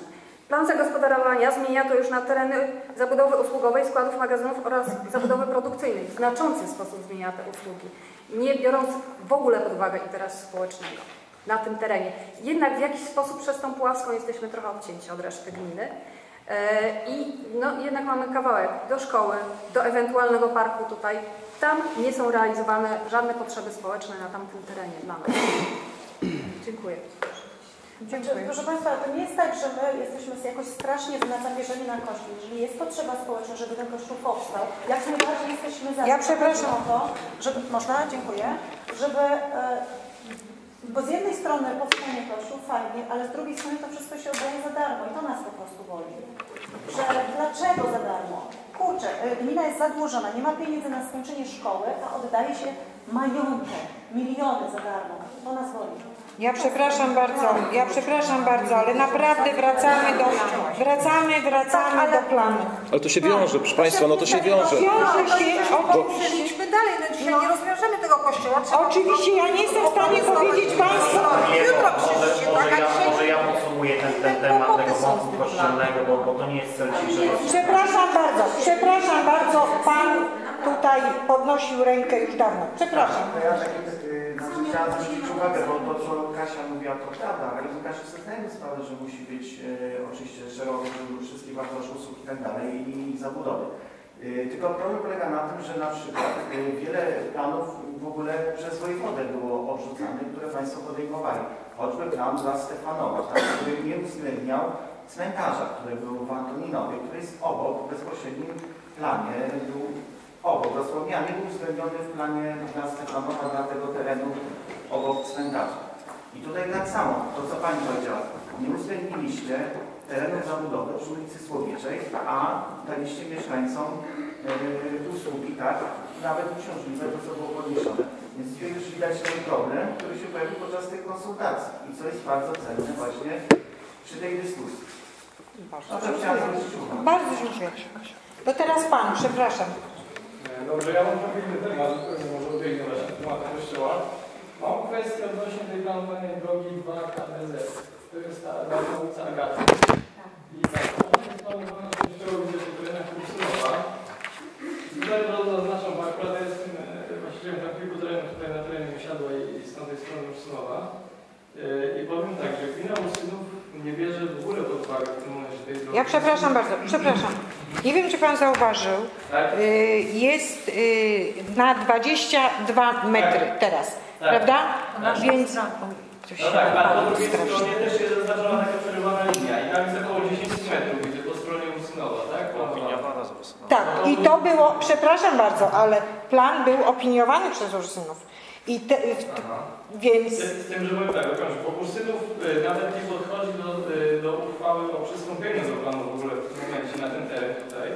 [SPEAKER 7] Plan zagospodarowania zmienia to już na tereny zabudowy usługowej, składów magazynów oraz zabudowy produkcyjnej. W znaczący sposób zmienia te usługi, nie biorąc w ogóle pod uwagę interesu społecznego na tym terenie. Jednak w jakiś sposób przez tą Puławską jesteśmy trochę odcięci od reszty gminy. E, I no, jednak mamy kawałek do szkoły, do ewentualnego parku tutaj. Tam nie są realizowane żadne potrzeby społeczne na tamtym terenie dla nas. Dziękuję.
[SPEAKER 2] Znaczy, proszę Państwa, to nie jest tak, że my jesteśmy jakoś strasznie zawierzeni na Kościół. Jeżeli jest potrzeba społeczna, żeby ten Kościół powstał, jak najbardziej jesteśmy za
[SPEAKER 1] Ja przepraszam.
[SPEAKER 2] o to, żeby, można? Dziękuję. Żeby, e, bo z jednej strony powstanie Kościół, fajnie, ale z drugiej strony to wszystko się oddaje za darmo i to nas po prostu boli. Że dlaczego za darmo? Kurczę, e, gmina jest zadłużona, nie ma pieniędzy na skończenie szkoły, a oddaje się majątek, miliony za darmo. To nas boli.
[SPEAKER 1] Ja przepraszam bardzo, ja przepraszam bardzo, ale naprawdę wracamy do, wracamy, wracamy do planu.
[SPEAKER 6] Ale to się wiąże, proszę Państwa, no to się wiąże.
[SPEAKER 1] Wiąże się,
[SPEAKER 6] Bo-
[SPEAKER 1] idźmy dalej, no dzisiaj nie rozwiążemy tego kościoła. Oczywiście, ja nie jestem w stanie powiedzieć Państwu, jutro
[SPEAKER 3] Może,
[SPEAKER 1] przyjdziecie,
[SPEAKER 3] może,
[SPEAKER 1] tak?
[SPEAKER 3] może ja podsumuję ten, ten temat tego mostu kościelnego, bo, bo to nie jest cel dzisiejszego
[SPEAKER 1] Przepraszam bardzo, przepraszam bardzo, Pan tutaj podnosił rękę już dawno. Przepraszam.
[SPEAKER 16] Chciałam zwrócić uwagę, bo to co Kasia mówiła to prawda, ale Kasia sobie zdajemy sprawę, że musi być e, oczywiście szeroki wybór wszystkich wartości usług i tak dalej i zabudowy. Y, Tylko problem polega na tym, że na przykład y, wiele planów w ogóle przez wojewodę było odrzucanych, które Państwo podejmowali. Choćby plan dla Stefanowa, tak, który nie uwzględniał cmentarza, który był w Antoninowie, który jest obok, w bezpośrednim planie, był obok, dosłownie, a nie był uwzględniony w planie dla Stefanowa, dla tego terenu obok cmentarza. I tutaj tak samo, to co Pani powiedziała, nie uwzględniliście terenów zabudowy przy ulicy Słowiczej, a daliście mieszkańcom yy, usługi, tak, nawet uciążliwe to, co było podniesione. Więc tu już widać ten problem, który się pojawił podczas tych konsultacji i co jest bardzo cenne właśnie przy tej dyskusji. No to chciałam zwrócić uwagę.
[SPEAKER 1] Bardzo dziękuję. To teraz Pan, przepraszam.
[SPEAKER 17] Dobrze, ja mam trochę inny temat, który może odejdę właśnie od tematu kościoła. Mam kwestię odnośnie tej planowanej drogi 2 KDZ. To jest ta dawna ulica Agaty. I tak, ona jest planowana częściowo widzę w terenach Ursunowa. Tutaj razu zaznaczam, bo akurat jestem e, właścicielem tam kilku terenów tutaj na terenie Siadła i z tamtej strony Ursunowa. E, I powiem tak, że gmina Ursynów nie bierze w ogóle pod uwagę w tym momencie tej drogi.
[SPEAKER 1] Ja przepraszam bardzo, przepraszam. Nie wiem, czy Pan zauważył,
[SPEAKER 17] Tak.
[SPEAKER 1] y, jest y, na 22 metry teraz,
[SPEAKER 17] Tak.
[SPEAKER 1] prawda?
[SPEAKER 17] Tak.
[SPEAKER 1] Więc...
[SPEAKER 17] No tak, a po drugiej stronie też jest zaznaczona taka przerywana linia i tam jest około 10 metrów, gdzie po stronie Ursynowa, tak? Opiniowana
[SPEAKER 1] Tak, i to było, przepraszam bardzo, ale plan był opiniowany przez Ursynów. I te, więc...
[SPEAKER 17] Z, tym, że tak, bo Ursynów y, nawet nie podchodzi do, y, do uchwały o przystąpieniu do planu w ogóle w tym momencie na ten teren tutaj.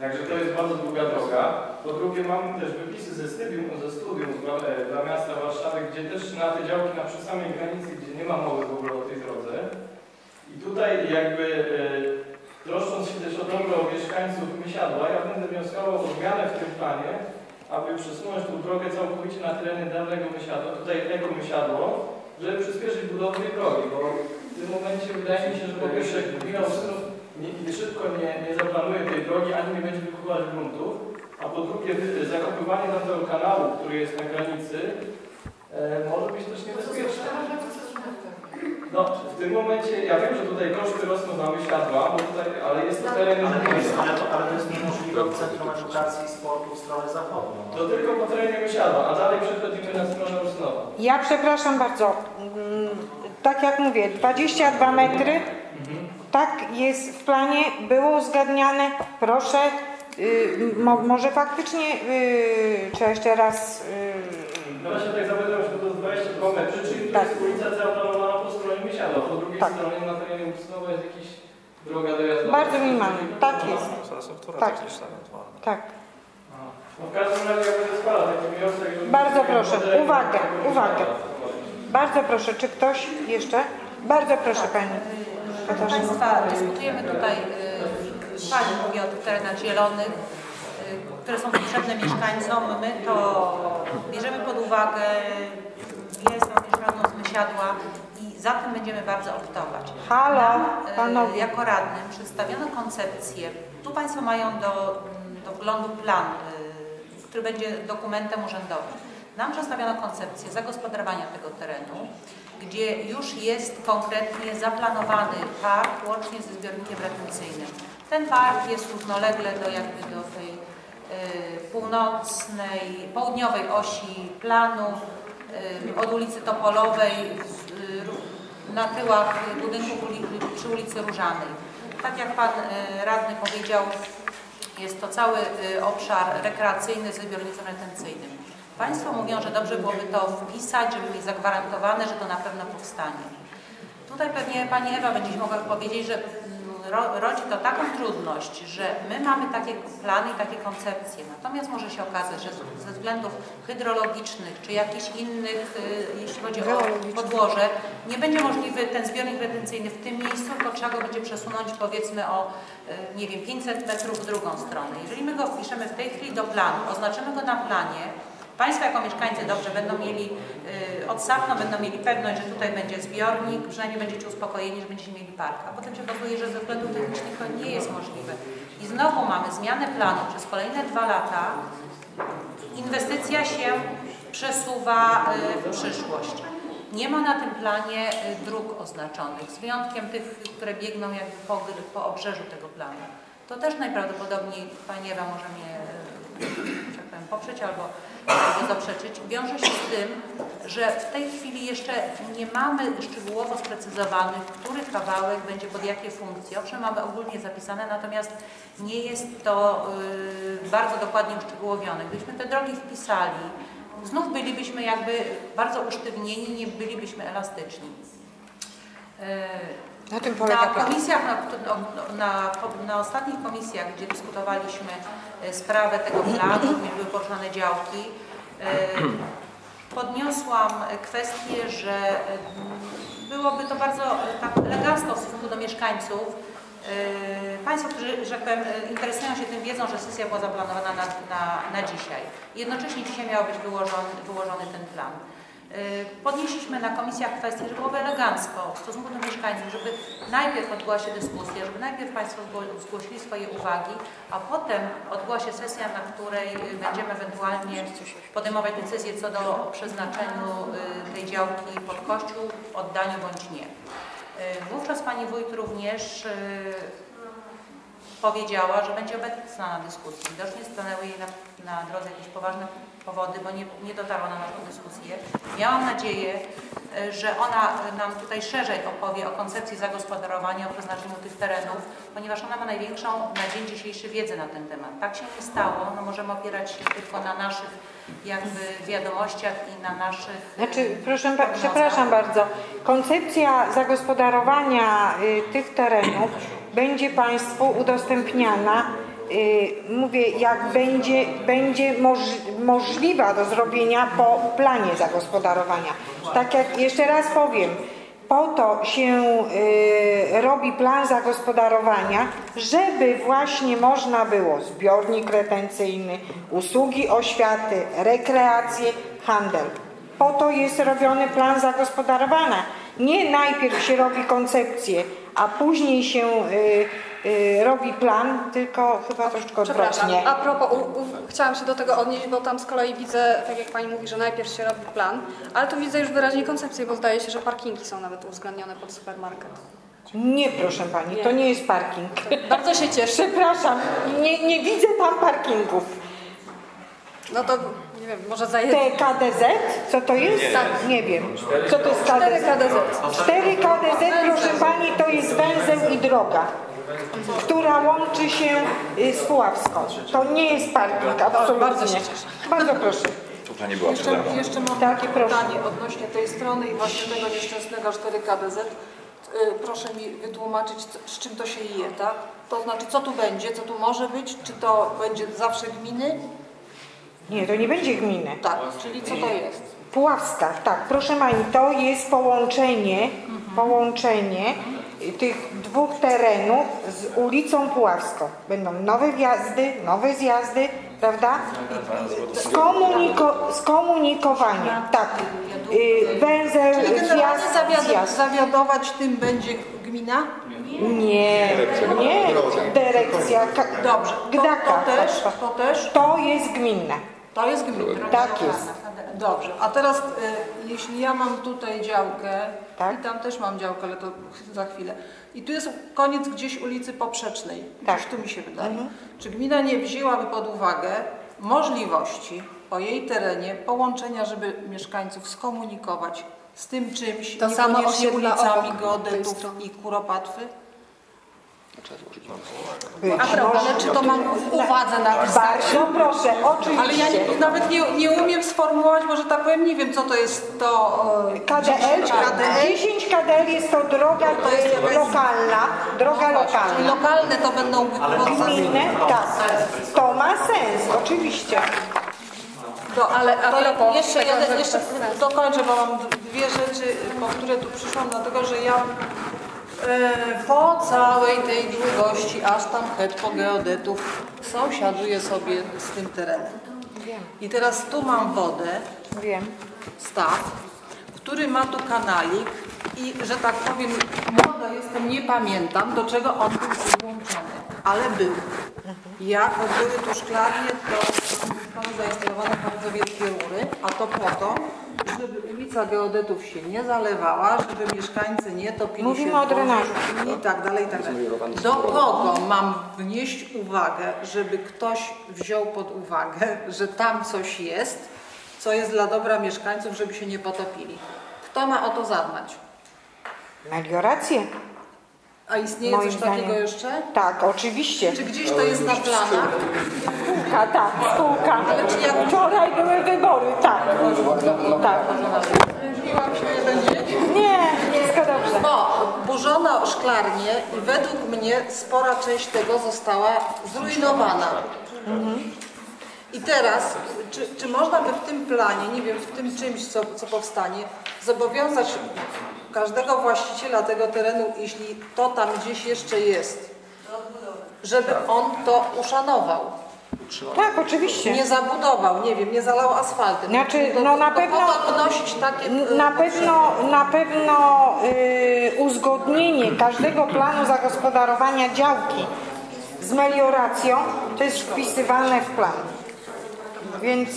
[SPEAKER 17] Także to jest bardzo długa droga. Po drugie mamy też wypisy ze studium, ze studium dla, e, dla miasta Warszawy, gdzie też na te działki na przy samej granicy, gdzie nie ma mowy w ogóle o tej drodze. I tutaj jakby e, troszcząc się też o dobro mieszkańców Mysiadła, ja będę wnioskował o zmianę w tym planie, aby przesunąć tą drogę całkowicie na tereny dawnego Mysiadła, tutaj eko Mysiadło, żeby przyspieszyć budowę tej drogi, bo w tym momencie wydaje mi się, że po pierwsze gmina nie, szybko nie, nie zaplanuje tej drogi, ani nie będzie wykupować gruntów, a po drugie zakopywanie tamtego kanału, który jest na granicy, e, może być też niebezpieczne. No, w tym momencie, ja wiem, że tutaj koszty rosną na myśladła, bo tutaj, ale jest to teren
[SPEAKER 3] Ale to jest, ale to, ale to jest niemożliwe w Centrum Edukacji i Sportu w stronę zachodnią.
[SPEAKER 17] To tylko po terenie myśladła, a dalej przechodzimy na stronę Ursynowa.
[SPEAKER 1] Ja przepraszam bardzo, mm, tak jak mówię, 22 metry, tak jest w planie, było uzgadniane, proszę, y, mo, może faktycznie y, trzeba jeszcze raz... y,
[SPEAKER 17] No właśnie tak zapytałem, że to jest 22 metry, czyli to
[SPEAKER 1] Tak.
[SPEAKER 17] jest ulica zaplanowana drugiej
[SPEAKER 1] Tak.
[SPEAKER 17] stronie na terenie Ursynowa jest jakaś droga dojazdowa.
[SPEAKER 1] Bardzo minimalnie, tak jest. Tak, tak.
[SPEAKER 17] No w każdym razie ja będę składał taki wniosek.
[SPEAKER 1] Bardzo proszę, uwaga, uwaga. Bardzo proszę, czy ktoś jeszcze? Bardzo proszę Pani
[SPEAKER 5] Proszę. Państwa, dyskutujemy tutaj, y, Pani mówi o tych terenach zielonych, y, które są potrzebne mieszkańcom. My to bierzemy pod uwagę, jest nam mieszkaną z Mysiadła i za tym będziemy bardzo optować.
[SPEAKER 1] Halo,
[SPEAKER 5] Nam,
[SPEAKER 1] panowie.
[SPEAKER 5] jako radnym przedstawiono koncepcję, tu Państwo mają do, do wglądu plan, y, który będzie dokumentem urzędowym. Nam przedstawiono koncepcję zagospodarowania tego terenu, gdzie już jest konkretnie zaplanowany park łącznie ze zbiornikiem retencyjnym. Ten park jest równolegle do jakby do tej y, północnej, południowej osi planu, od ulicy Topolowej z, y, na tyłach budynków uli, przy ulicy Różanej. Tak jak Pan y, Radny powiedział, jest to cały y, obszar rekreacyjny ze zbiornictwem retencyjnym. Państwo mówią, że dobrze byłoby to wpisać, żeby mieć zagwarantowane, że to na pewno powstanie. Tutaj pewnie Pani Ewa będzie mogła powiedzieć, że rodzi to taką trudność, że my mamy takie plany i takie koncepcje, natomiast może się okazać, że ze względów hydrologicznych czy jakichś innych, y, jeśli chodzi o podłoże, nie będzie możliwy ten zbiornik retencyjny w tym miejscu, tylko trzeba go będzie przesunąć powiedzmy o, y, nie wiem, 500 metrów w drugą stronę. Jeżeli my go wpiszemy w tej chwili do planu, oznaczymy go na planie, Państwo jako mieszkańcy dobrze będą mieli, Sapno będą mieli pewność, że tutaj będzie zbiornik, przynajmniej będziecie uspokojeni, że będziecie mieli park. A potem się okazuje, że ze względów technicznych to nie jest możliwe. I znowu mamy zmianę planu przez kolejne dwa lata. Inwestycja się przesuwa yy, w przyszłość. Nie ma na tym planie yy, dróg oznaczonych, z wyjątkiem tych, które biegną jakby po, po obrzeżu tego planu. To też najprawdopodobniej Pani Ewa może mnie że tak powiem, poprzeć albo albo zaprzeczyć, wiąże się z tym, że w tej chwili jeszcze nie mamy szczegółowo sprecyzowanych, który kawałek będzie pod jakie funkcje. Owszem, mamy ogólnie zapisane, natomiast nie jest to y, bardzo dokładnie uszczegółowione. Gdybyśmy te drogi wpisali, znów bylibyśmy jakby bardzo usztywnieni, nie bylibyśmy elastyczni. Y,
[SPEAKER 2] Na tym polega
[SPEAKER 5] na komisjach, na, na, na ostatnich komisjach, gdzie dyskutowaliśmy sprawę tego planu, gdzie były poruszane działki, e, podniosłam kwestię, że e, byłoby to bardzo e, tak elegancko w stosunku do mieszkańców. E, Państwo, którzy, że tak powiem, e, interesują się tym, wiedzą, że sesja była zaplanowana na, na, na dzisiaj. Jednocześnie dzisiaj miał być wyłożony, wyłożony ten plan. Y, Podnieśliśmy na komisjach kwestię, żeby byłoby elegancko w stosunku do mieszkańców, żeby najpierw odbyła się dyskusja, żeby najpierw Państwo zgło- zgłosili swoje uwagi, a potem odbyła się sesja, na której będziemy ewentualnie podejmować decyzję co do przeznaczeniu y, tej działki pod kościół, oddaniu bądź nie. Y, Wówczas Pani Wójt również powiedziała, że będzie obecna na dyskusji. Widocznie stanęły jej na, na drodze jakieś poważne powody, bo nie, nie dotarła na naszą dyskusję. Miałam nadzieję, e, że ona e, nam tutaj szerzej opowie o koncepcji zagospodarowania, o przeznaczeniu tych terenów, ponieważ ona ma największą na dzień dzisiejszy wiedzę na ten temat. Tak się nie stało, no możemy opierać się tylko na naszych jakby wiadomościach i na naszych... e,
[SPEAKER 1] Znaczy, proszę,
[SPEAKER 5] prognozach.
[SPEAKER 1] przepraszam bardzo, koncepcja zagospodarowania y, tych terenów będzie Państwu udostępniana, y, mówię, jak będzie, będzie moż, możliwa do zrobienia po planie zagospodarowania. Tak jak jeszcze raz powiem, po to się y, robi plan zagospodarowania, żeby właśnie można było zbiornik retencyjny, usługi oświaty, rekreację, handel. Po to jest robiony plan zagospodarowania. Nie najpierw się robi koncepcję, a później się y, y, robi plan, tylko chyba troszeczkę
[SPEAKER 7] Przepraszam,
[SPEAKER 1] odwrotnie.
[SPEAKER 7] a propos, u, u, chciałam się do tego odnieść, bo tam z kolei widzę, tak jak Pani mówi, że najpierw się robi plan, ale tu widzę już wyraźnie koncepcję, bo zdaje się, że parkingi są nawet uwzględnione pod supermarket.
[SPEAKER 1] Nie, proszę Pani, to nie jest parking.
[SPEAKER 7] Bardzo się cieszę.
[SPEAKER 1] Przepraszam, nie, nie widzę tam parkingów.
[SPEAKER 7] No to, nie wiem, może za jedno.
[SPEAKER 1] TKDZ? Co to jest?
[SPEAKER 7] Nie.
[SPEAKER 1] Nie wiem. Co to jest
[SPEAKER 7] 4
[SPEAKER 1] KDZ?
[SPEAKER 7] KDZ.
[SPEAKER 1] 4 KDZ, proszę Pani, to jest węzeł i droga, która łączy się y, z Puławską. To nie jest parking, absolutnie.
[SPEAKER 7] Bardzo się cieszę.
[SPEAKER 1] Bardzo proszę.
[SPEAKER 4] To Pani była
[SPEAKER 18] Jeszcze, jeszcze mam
[SPEAKER 1] Tak,
[SPEAKER 18] takie
[SPEAKER 1] proszę.
[SPEAKER 18] pytanie odnośnie tej strony i właśnie tego nieszczęsnego 4KDZ. Y, Proszę mi wytłumaczyć, z czym to się je, tak? To znaczy, co tu będzie, co tu może być? Czy to będzie zawsze gminy?
[SPEAKER 1] Nie, to nie będzie gminy.
[SPEAKER 18] Tak, czyli co to jest?
[SPEAKER 1] Puławska, tak. Proszę Pani, to jest połączenie, połączenie tych dwóch terenów z ulicą Puławską. Będą nowe wjazdy, nowe zjazdy, prawda? Skomuniko, skomunikowanie, tak. Y, Węzeł,
[SPEAKER 18] Czyli generalnie
[SPEAKER 1] wjazd,
[SPEAKER 18] zawiad
[SPEAKER 1] zjazd.
[SPEAKER 18] zawiadować tym będzie gmina?
[SPEAKER 1] Nie, nie, dyrekcja Ka-
[SPEAKER 18] Dobrze, to,
[SPEAKER 1] Gdaka.
[SPEAKER 18] to też, to też,
[SPEAKER 1] To jest gminne.
[SPEAKER 18] To jest gmina.
[SPEAKER 1] Tak jest.
[SPEAKER 18] Dobrze, a teraz y, jeśli ja mam tutaj działkę
[SPEAKER 1] Tak.
[SPEAKER 18] i tam też mam działkę, ale to za chwilę. I tu jest koniec gdzieś ulicy Poprzecznej,
[SPEAKER 1] Tak.
[SPEAKER 18] gdzieś tu mi się wydaje.
[SPEAKER 1] Mhm.
[SPEAKER 18] Czy gmina nie wzięłaby pod uwagę możliwości o jej terenie połączenia, żeby mieszkańców skomunikować z tym czymś,
[SPEAKER 7] To
[SPEAKER 18] niekoniecznie ulicami
[SPEAKER 7] strony.
[SPEAKER 18] i Kuropatwy? A prawda, ale czy to mam w uwadze napisać?
[SPEAKER 1] Bardzo proszę, oczywiście.
[SPEAKER 18] Ale ja nie, nawet nie, nie umiem sformułować, może tak powiem, nie wiem co to jest to e,
[SPEAKER 1] KDL,
[SPEAKER 18] 10 KDL.
[SPEAKER 1] 10 KDL jest to droga
[SPEAKER 18] To jest- to jest-
[SPEAKER 1] lokalna, droga
[SPEAKER 18] Czyli
[SPEAKER 1] lokalna.
[SPEAKER 18] lokalne to będą
[SPEAKER 1] Gminne, tak. To ma sens, oczywiście.
[SPEAKER 18] To, ale a
[SPEAKER 7] propos
[SPEAKER 18] propos, jeszcze, jeden, jeszcze dokończę, bo mam dwie rzeczy, po które tu przyszłam, dlatego że ja po całej tej długości, aż tam po geodetów, sąsiaduję sobie z tym terenem.
[SPEAKER 1] Wiem,
[SPEAKER 18] I teraz tu mam wodę,
[SPEAKER 1] wiem.
[SPEAKER 18] staw, który ma tu kanalik i, że tak powiem, młoda jestem, nie pamiętam, do czego on był przyłączony, ale był. Jak były tu szklarnie, to zostały zainstalowane bardzo wielkie rury, a to po to, żeby ulica Geodetów się nie zalewała, żeby mieszkańcy nie topili
[SPEAKER 1] Mówimy
[SPEAKER 18] się
[SPEAKER 1] o drenażu.
[SPEAKER 18] i tak dalej, i tak dalej. Do kogo mam wnieść uwagę, żeby ktoś wziął pod uwagę, że tam coś jest, co jest dla dobra mieszkańców, żeby się nie potopili? Kto ma o to zadbać?
[SPEAKER 1] Meliorację.
[SPEAKER 18] A istnieje
[SPEAKER 1] Moim
[SPEAKER 18] coś takiego
[SPEAKER 1] zdaniem.
[SPEAKER 18] jeszcze?
[SPEAKER 1] Tak, oczywiście.
[SPEAKER 18] Czy gdzieś to jest na planach?
[SPEAKER 1] Spółka, tak, spółka.
[SPEAKER 18] Ale czy jak
[SPEAKER 1] Wczoraj były wybory, tak. tak.
[SPEAKER 18] Zdziwiłam się, nie będzie?
[SPEAKER 1] Nie, wszystko dobrze.
[SPEAKER 18] Bo burzono szklarnię i według mnie spora część tego została zrujnowana. I teraz, czy, czy można by w tym planie, nie wiem, w tym czymś, co, co powstanie, zobowiązać każdego właściciela tego terenu, jeśli to tam gdzieś jeszcze jest, żeby on to uszanował?
[SPEAKER 1] Tak, oczywiście.
[SPEAKER 18] Nie zabudował, nie wiem, nie zalał asfaltem.
[SPEAKER 1] Znaczy, no na pewno-
[SPEAKER 18] takie... y,
[SPEAKER 1] Na pewno, na pewno y, uzgodnienie każdego planu zagospodarowania działki z melioracją to jest wpisywane w plan. Więc,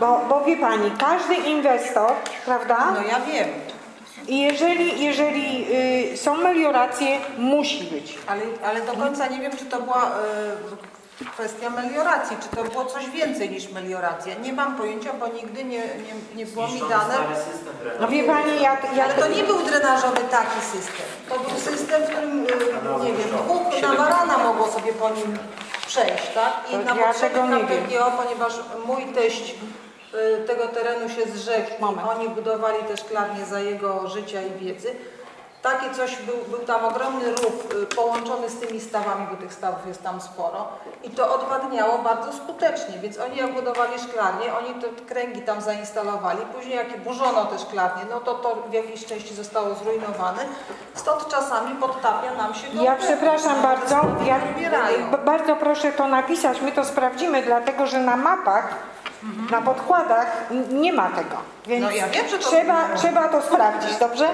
[SPEAKER 1] bo, bo wie Pani, każdy inwestor, prawda?
[SPEAKER 18] No ja wiem.
[SPEAKER 1] I jeżeli, jeżeli y, są melioracje, musi być.
[SPEAKER 18] Ale, ale do końca nie wiem, czy to była e, kwestia melioracji, czy to było coś więcej niż melioracja. Nie mam pojęcia, bo nigdy nie, nie, nie było mi dane.
[SPEAKER 1] No wie Pani, ja, ja
[SPEAKER 18] Ale to nie był drenażowy taki system. To był system, w którym, e, nie wiem, dwóch na barana mogło sobie po nim przejść, tak? I
[SPEAKER 1] To
[SPEAKER 18] na
[SPEAKER 1] ja
[SPEAKER 18] potrzeby
[SPEAKER 1] tego nie wiem.
[SPEAKER 18] KPGO, ponieważ mój teść tego terenu się zrzekł, oni budowali też szklarnię za jego życia i wiedzy. Takie coś, był, był tam ogromny rów y, połączony z tymi stawami, bo tych stawów jest tam sporo. I to odwadniało bardzo skutecznie, więc oni jak budowali szklarnię, oni te kręgi tam zainstalowali, później jak burzono te szklarnie, no to to w jakiejś części zostało zrujnowane, stąd czasami podtapia nam się
[SPEAKER 1] Ja przepraszam bardzo, ja bardzo proszę to napisać, my to sprawdzimy, dlatego że na mapach, na podkładach nie ma tego. Więc
[SPEAKER 18] No ja wiem, że to-
[SPEAKER 1] trzeba, trzeba to sprawdzić, dobrze?